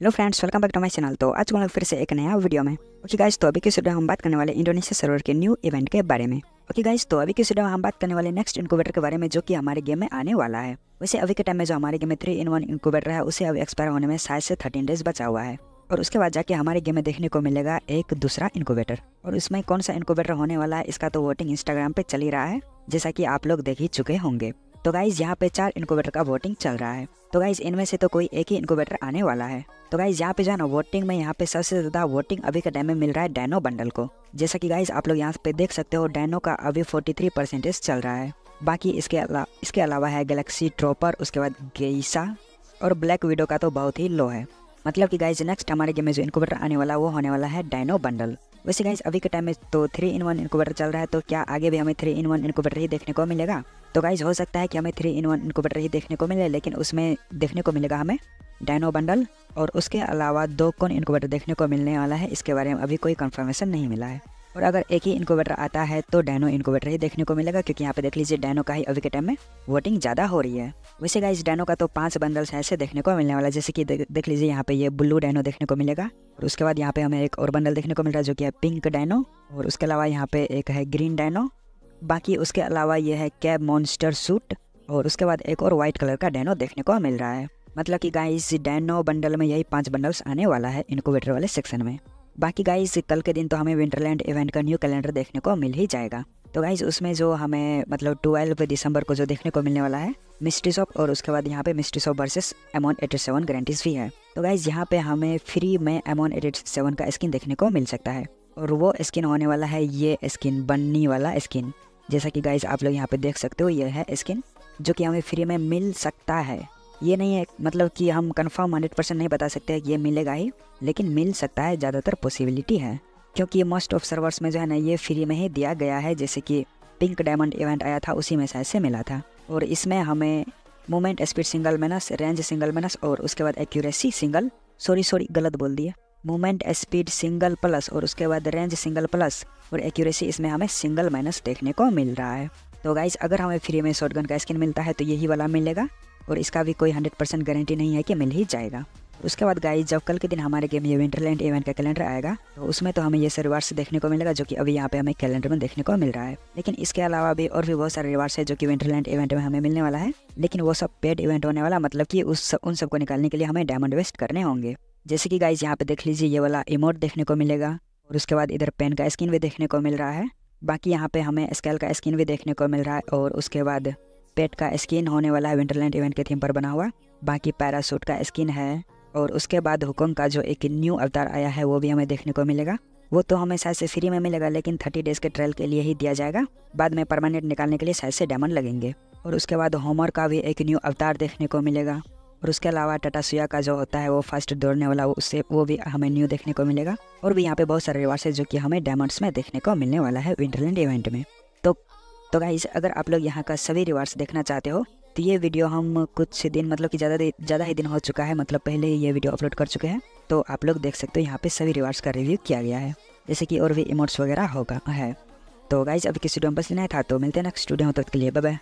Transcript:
Hello friends welcome back to my channel तो आज लोग फिर से एक नया वीडियो में। ओके गाइस तो अभी की वीडियो हम बात करने वाले इंडोनेशिया सर्वर के न्यू इवेंट के बारे में। ओके गाइस तो अभी की वीडियो हम बात करने वाले नेक्स्ट इनक्यूबेटर के बारे में, जो कि हमारे गेम में आने वाला है। वैसे अभी के टाइम में जो हमारे गेम में थ्री इन वन इनक्यूबेटर है, उसे अभी एक्सपायर होने में शायद से थर्टीन डेज़ बचा हुआ है। और उसके बाद जाके हमारे गेम में देखने को मिलेगा एक दूसरा इनक्यूबेटर और उसमें कौन सा इनक्यूबेटर होने वाला है, इसका तो वोटिंग इंस्टाग्राम पे चल ही रहा है, जैसा कि आप लोग देख ही चुके होंगे। तो गाइज़ यहाँ पे चार इनक्यूबेटर का वोटिंग चल रहा है। तो गाइज़ इनमें से तो कोई एक ही इनक्यूबेटर आने वाला है। तो गाइज़ यहाँ पे जो है वोटिंग में यहाँ पे सबसे ज़्यादा वोटिंग अभी के टाइम में मिल रहा है डैनो बंडल को। जैसा कि गाइज़ आप लोग यहाँ पे देख सकते हो डैनो का अभी 43 परसेंटेज चल रहा है। बाकी इसके अला, इसके अलावा है गैलेक्सी ट्रोपर उसके बाद गेसा और ब्लैक विडो का तो बहुत ही लो है। मतलब कि गाइज़ नेक्स्ट हमारे गेम में जो इनक्यूबेटर आने वाला वो होने वाला है डायनो बंडल वैसे गाइस अभी के टाइम में तो थ्री इन वन इनकोवेटर चल रहा है तो क्या आगे भी हमें थ्री इन वन इनकोवेटर ही देखने को मिलेगा? तो गाइज़ हो सकता है कि हमें थ्री इन वन इनकोवेटर ही देखने को मिले, लेकिन उसमें देखने को मिलेगा हमें डायनो बंडल और उसके अलावा दो कौन इनकोवेटर देखने को मिलने वाला है, इसके बारे में अभी कोई कन्फर्मेशन नहीं मिला है। और अगर एक ही इनक्यूबेटर आता है तो डैनो इनक्यूबेटर ही देखने को मिलेगा, क्योंकि यहाँ पे देख लीजिए डैनो का ही अभी के टाइम में वोटिंग ज़्यादा हो रही है। वैसे गाइस डैनो का तो पाँच बंडल्स ऐसे देखने को मिलने वाला है जैसे कि देख लीजिए यहाँ पे ये ब्लू डैनो देखने को मिलेगा, और उसके बाद यहाँ पे हमें एक और बंडल देखने को मिल रहा है, जो कि है पिंक डैनो और उसके अलावा यहाँ पे एक है ग्रीन डैनो बाकी उसके अलावा ये है कैब मॉन्स्टर सूट और उसके बाद एक और व्हाइट कलर का डैनो देखने को मिल रहा है। मतलब कि गाइस डैनो बंडल में यही पाँच बंडल्स आने वाला है इनक्यूबेटर वाले सेक्शन में। बाकी गाइस कल के दिन तो हमें विंटरलैंड इवेंट का न्यू कैलेंडर देखने को मिल ही जाएगा। तो गाइज़ उसमें जो हमें मतलब ट्वेल्व दिसंबर को जो देखने को मिलने वाला है मिस्ट्री शॉप और उसके बाद यहाँ पे mystery shop versus M one eighty seven guarantees भी है। तो गाइज़ यहाँ पे हमें फ्री में एमोन एटी सेवन का स्किन देखने को मिल सकता है। और वो स्किन होने वाला है, ये स्किन बन्नी वाला स्किन जैसा कि गाइज़ आप लोग यहाँ पे देख सकते हो, ये है स्किन जो कि हमें फ्री में मिल सकता है। ये नहीं है मतलब कि हम कंफर्म हंड्रेड परसेंट नहीं बता सकते कि ये मिलेगा ही, लेकिन मिल सकता है, ज़्यादातर पॉसिबिलिटी है। क्योंकि मोस्ट ऑफ़ सर्वर्स में जो है ना, ये फ्री में ही दिया गया है, जैसे कि पिंक डायमंड इवेंट आया था, उसी में से मिला था। और इसमें हमें movement speed single minus range single minus और उसके बाद एक्यूरेसी सिंगल सॉरी सॉरी गलत बोल दिया। मूवमेंट स्पीड सिंगल प्लस और उसके बाद रेंज सिंगल प्लस और एक्यूरेसी इसमें हमें सिंगल माइनस देखने को मिल रहा है। तो गाइज़ अगर हमें फ्री में शॉटगन का स्किन मिलता है तो यही वाला मिलेगा। और इसका भी कोई हंड्रेड परसेंट गारंटी नहीं है कि मिल ही जाएगा। उसके बाद गाइज़ जब कल के दिन हमारे गेम ये विंटरलैंड इवेंट का कैलेंडर आएगा तो उसमें तो हमें ये सारे रिवार्ड्स देखने को मिलेगा जो कि अभी यहाँ पे हमें कैलेंडर में देखने को मिल रहा है। लेकिन इसके अलावा भी और भी बहुत सारे रिवार्ड्स है जो कि विंटरलैंड इवेंट में हमें मिलने वाला है। लेकिन वो सब पेड इवेंट होने वाला मतलब कि उस सब, उन सबको निकालने के लिए हमें डायमंड वेस्ट करने होंगे। जैसे कि गाइज़ यहाँ पे देख लीजिए ये वाला इमोट देखने को मिलेगा। और उसके बाद इधर पेन का स्किन भी देखने को मिल रहा है। बाकी यहाँ पे हमें स्केल का स्किन भी देखने को मिल रहा है और उसके बाद पेट का स्किन होने वाला है विंटरलैंड इवेंट के थीम पर बना हुआ। बाकी पैरासूट का स्किन है और उसके बाद हुकुम का जो एक न्यू अवतार आया है, वो भी हमें देखने को मिलेगा। वो तो हमें शायद से फ्री में मिलेगा, लेकिन थर्टी डेज़ के ट्रायल के लिए ही दिया जाएगा। बाद में परमानेंट निकालने के लिए शायद से डायमंड लगेंगे। और उसके बाद होमर का भी एक न्यू अवतार देखने को मिलेगा। और उसके अलावा टाटा सुया का जो होता है, वो फ़र्स्ट दौड़ने वाला वो उससे वो भी हमें न्यू देखने को मिलेगा। और भी यहाँ पे बहुत सारे रिवार्ड्स है, जो कि हमें डायमंड्स में देखने को मिलने वाला है विंटरलैंड इवेंट में। तो तो गाइस अगर आप लोग यहाँ का सभी रिवार्ड्स देखना चाहते हो तो ये वीडियो हम कुछ दिन मतलब कि ज़्यादा ज़्यादा ही दिन हो चुका है मतलब पहले ये वीडियो अपलोड कर चुके हैं। तो आप लोग देख सकते हो यहाँ पे सभी रिवार्ड्स का रिव्यू किया गया है, जैसे कि और भी इमोट्स वगैरह होगा, है। तो गाइज़ अभी किस वीडियो में बस लेना था तो मिलते हैं नेक्स्ट वीडियो तक के लिए बाय